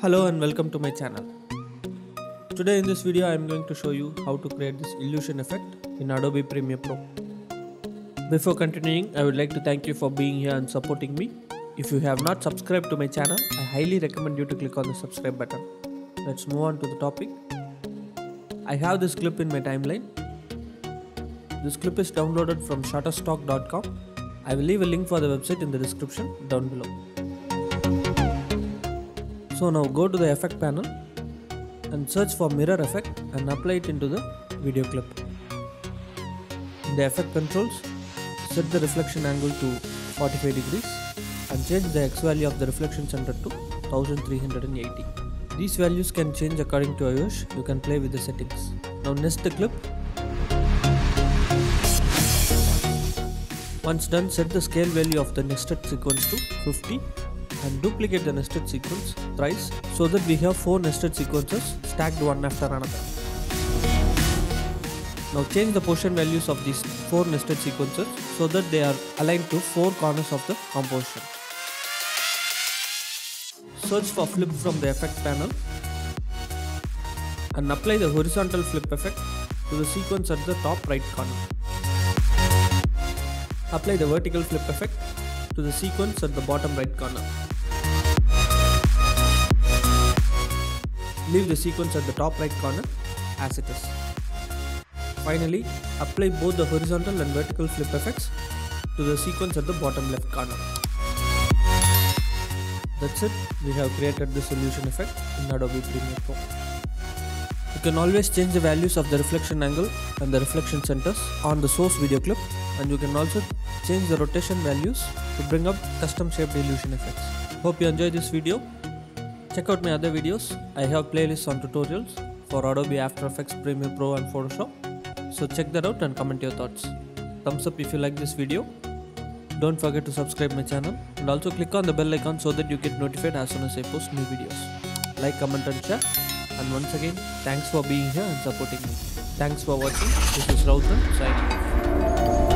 Hello and welcome to my channel. Today in this video I am going to show you how to create this illusion effect in Adobe Premiere Pro. Before continuing, I would like to thank you for being here and supporting me. If you have not subscribed to my channel, I highly recommend you to click on the subscribe button. Let's move on to the topic. I have this clip in my timeline. This clip is downloaded from shutterstock.com. I will leave a link for the website in the description down below. So now go to the effect panel and search for mirror effect and apply it into the video clip. In the effect controls, set the reflection angle to 45 degrees and change the x value of the reflection center to 1380. These values can change according to your wish. You can play with the settings. Now nest the clip. Once done, set the scale value of the nested sequence to 50 and duplicate the nested sequence thrice so that we have 4 nested sequences stacked one after another. Now change the position values of these 4 nested sequences so that they are aligned to 4 corners of the composition. Search for flip from the effect panel and apply the horizontal flip effect to the sequence at the top right corner. Apply the vertical flip effect to the sequence at the bottom right corner. Leave the sequence at the top right corner as it is. Finally, apply both the horizontal and vertical flip effects to the sequence at the bottom left corner. That's it, we have created this illusion effect in Adobe Premiere Pro. You can always change the values of the reflection angle and the reflection centers on the source video clip and you can also change the rotation values to bring up custom shaped illusion effects. Hope you enjoyed this video. Check out my other videos. I have playlists on tutorials for Adobe After Effects, Premiere Pro and Photoshop. So check that out and comment your thoughts. Thumbs up if you like this video. Don't forget to subscribe my channel and also click on the bell icon so that you get notified as soon as I post new videos. Like, comment and share. And once again, thanks for being here and supporting me. Thanks for watching. This is Raudhran signing off.